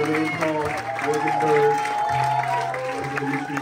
Titus, Lorraine Morgan Bird, Morgan Lucy,